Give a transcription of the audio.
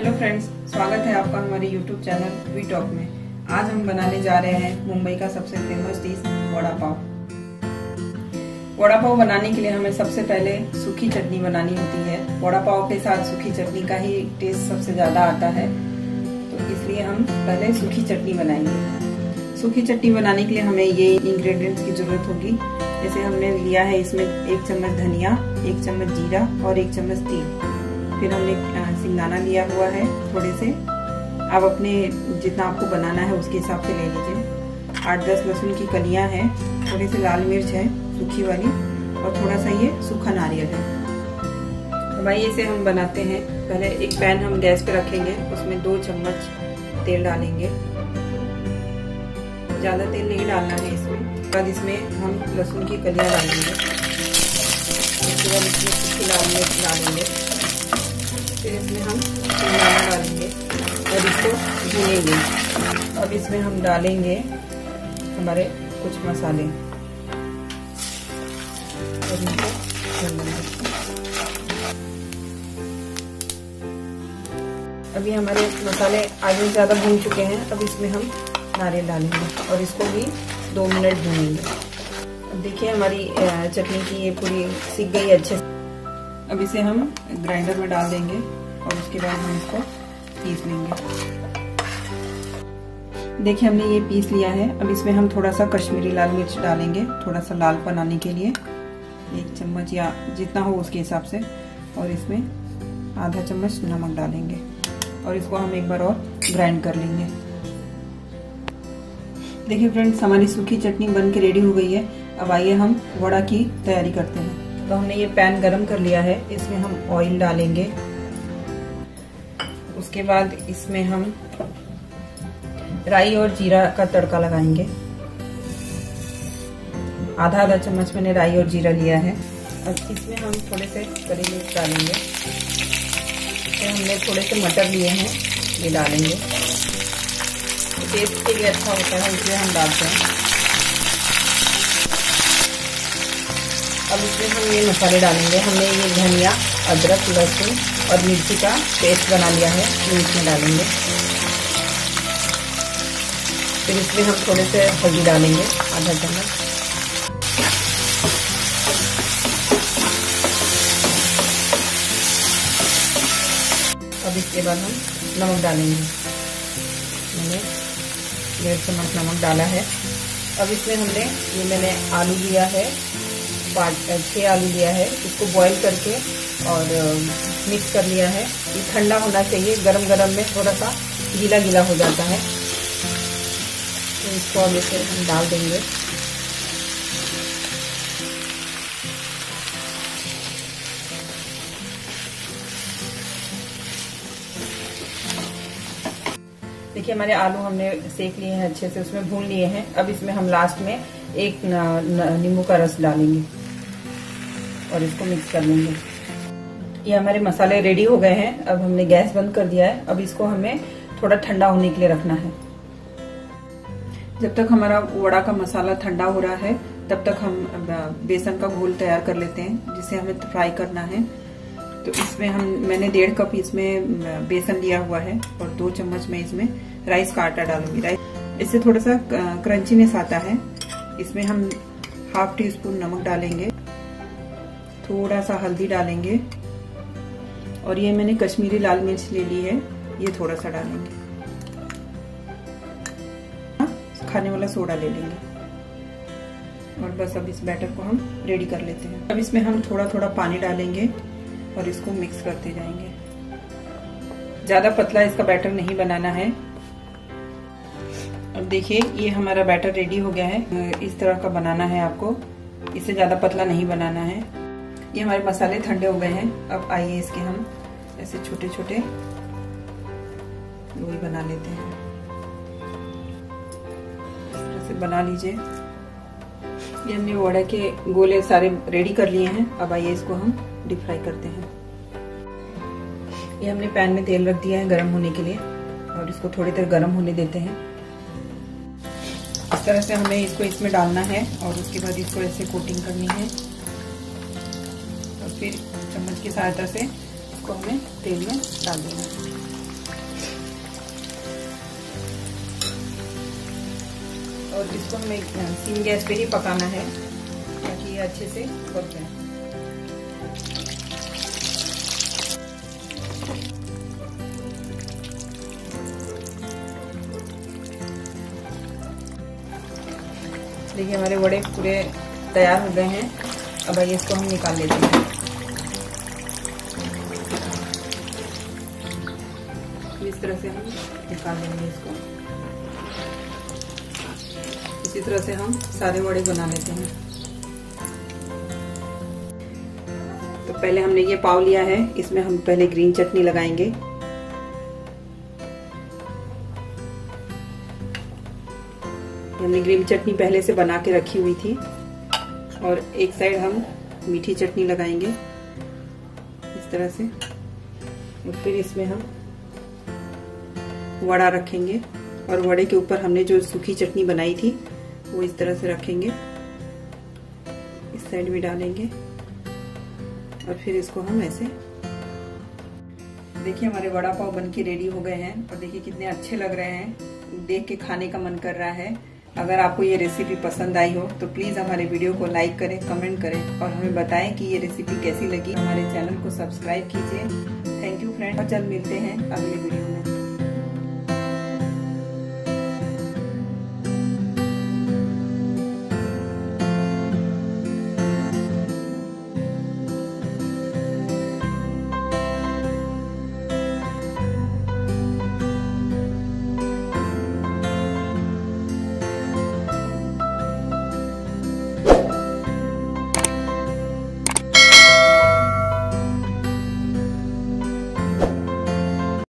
Hello friends स्वागत है आपका हमारे यूट्यूब चैनल वी टॉक में। आज हम बनाने जा रहे हैं मुंबई का सबसे फ़ेमस डिश वड़ा पाव। वड़ा पाव बनाने के लिए हमें सबसे पहले सूखी चटनी बनानी होती है। वड़ा पाव के साथ सूखी चटनी का ही टेस्ट सबसे ज़्यादा आता है। तो इसलिए हम पहले सूखी चटनी बनाएँगे। सूखी चटनी बनाने के लिए हमें ये इंग्रेडिएंट्स की ज़रूरत होगी। जैसे हमने लिया है इसमें एक चम्मच धनिया, एक चम्मच जीरा और एक चम्मच तेल। फिर हमने सिंगाना लिया हुआ है थोड़े से। आप अपने जितना आपको बनाना है उसके हिसाब से ले लीजिए। आठ दस लहसुन की कलियाँ हैं, थोड़ी सी लाल मिर्च है, सूखी वाली, और थोड़ा सा ये सूखा नारियल है। तो भाई इसे हम बनाते हैं। पहले एक पैन हम गैस पे रखेंगे, उसमें दो चम्मच तेल डालेंगे। ज़्यादा तेल नहीं डालना है इसमें। बाद इसमें हम लहसुन की कलियाँ डालेंगे। उसके बाद इसमें सूखी लाल मिर्च डालेंगे। फिर इसमें हम डालेंगे और इसको भूनेंगे। अब इसमें हम डालेंगे हमारे कुछ मसाले। और इनको अभी हमारे मसाले आगे ज़्यादा भून चुके हैं, अब इसमें हम नारियल डालेंगे और इसको भी दो मिनट भूनेंगे। देखिए हमारी चटनी की ये पूरी सीख गई अच्छे से। अब इसे हम ग्राइंडर में डाल देंगे और उसके बाद हम इसको पीस लेंगे। देखिए, हमने ये पीस लिया है। अब इसमें हम थोड़ा सा कश्मीरी लाल मिर्च डालेंगे, थोड़ा सा लाल बनाने के लिए। एक चम्मच या जितना हो उसके हिसाब से। और इसमें आधा चम्मच नमक डालेंगे। और इसको हम एक बार और ग्राइंड कर लेंगे। देखिए फ्रेंड्स, हमारी सूखी चटनी बन के रेडी हो गई है। अब आइए हम वड़ा की तैयारी करते हैं। तो हमने ये पैन गरम कर लिया है, इसमें हम ऑयल डालेंगे। उसके बाद इसमें हम राई और जीरा का तड़का लगाएँगे। आधा आधा चम्मच मैंने राई और जीरा लिया है। अब इसमें हम थोड़े से करी मिर्च डालेंगे। तो हमने थोड़े से मटर लिए हैं, ये डालेंगे। टेस्ट के लिए अच्छा होता है, इसलिए हम डालते हैं। अब इसमें हम ये मसाले डालेंगे। हमने ये धनिया, अदरक, लहसुन और मिर्ची का पेस्ट बना लिया है। ये इसमें डालेंगे। फिर इसमें हम थोड़े से हल्दी डालेंगे, आधा चम्मच। अब इसके बाद हम नमक डालेंगे। मैंने डेढ़ चम्मच नमक डाला है। अब इसमें हमने, ये मैंने आलू लिया है। छः आलू लिया है, इसको बॉईल करके और मिक्स कर लिया है। ये ठंडा होना चाहिए गरम गरम में थोड़ा सा गीला गीला हो जाता है। तो इसको अब इसे हम डाल देंगे। देखिए, हमारे आलू हमने सेक लिए हैं अच्छे से, उसमें भून लिए हैं। अब इसमें हम लास्ट में एक नींबू का रस डालेंगे। और इसको मिक्स कर लेंगे। ये हमारे मसाले रेडी हो गए हैं। अब हमने गैस बंद कर दिया है। अब इसको हमें थोड़ा ठंडा होने के लिए रखना है। जब तक हमारा वड़ा का मसाला ठंडा हो रहा है, तब तक हम बेसन का घोल तैयार कर लेते हैं, जिसे हमें फ्राई करना है। तो इसमें हम, मैंने डेढ़ कप इसमें बेसन लिया हुआ है और दो चम्मच में इसमें राइस का आटा डालूँगी। राइस इससे थोड़ा सा क्रंचीनेस आता है। इसमें हम हाफ़ टी स्पून नमक डालेंगे। थोड़ा सा हल्दी डालेंगे। और ये मैंने कश्मीरी लाल मिर्च ले ली है, ये थोड़ा सा डालेंगे। खाने वाला सोडा ले लेंगे। और बस अब इस बैटर को हम रेडी कर लेते हैं। अब इसमें हम थोड़ा थोड़ा पानी डालेंगे और इसको मिक्स करते जाएँगे। ज़्यादा पतला इसका बैटर नहीं बनाना है। अब देखिए, ये हमारा बैटर रेडी हो गया है। इस तरह का बनाना है आपको। इसे ज़्यादा पतला नहीं बनाना है। ये हमारे मसाले ठंडे हो गए हैं। अब आइए इसके हम ऐसे छोटे छोटे लोई बना लेते हैं। इस तरह से बना लीजिए। ये हमने वड़ा के गोले सारे रेडी कर लिए हैं। अब आइए इसको हम डीप फ्राई करते हैं। ये हमने पैन में तेल रख दिया है गर्म होने के लिए। और इसको थोड़ी देर गर्म होने देते हैं। इस तरह से हमें इसको इसमें डालना है और उसके बाद इसको ऐसे कोटिंग करनी है। फिर चम्मच की सहायता से इसको हमें तेल में डाल देना और इसको हमें सीम गैस पे ही पकाना है, ताकि ये अच्छे से पक जाए। देखिए, हमारे वड़े पूरे तैयार हो गए हैं। अब आइए इसको हम निकाल लेते हैं। इस तरह से हम निकाल लेंगे इसको। इसी तरह से हम सारे वड़े बना लेते हैं। तो पहले हमने ये पाव लिया है, इसमें हम पहले ग्रीन चटनी लगाएँगे। हमने ग्रीन चटनी पहले से बना के रखी हुई थी, और एक साइड हम मीठी चटनी लगाएँगे। इस तरह से, और फिर इसमें हम वड़ा रखेंगे। और वड़े के ऊपर हमने जो सूखी चटनी बनाई थी, वो इस तरह से रखेंगे। इस साइड भी डालेंगे। और फिर इसको हम ऐसे देखिए, हमारे वड़ा पाव बन के रेडी हो गए हैं। और देखिए कितने अच्छे लग रहे हैं। देख के खाने का मन कर रहा है। अगर आपको ये रेसिपी पसंद आई हो तो प्लीज़ हमारे वीडियो को लाइक करें कमेंट करें। और हमें बताएँ कि ये रेसिपी कैसी लगी। हमारे चैनल को सब्सक्राइब कीजिए। थैंक यू फ्रेंड और जल्द मिलते हैं अगले वीडियो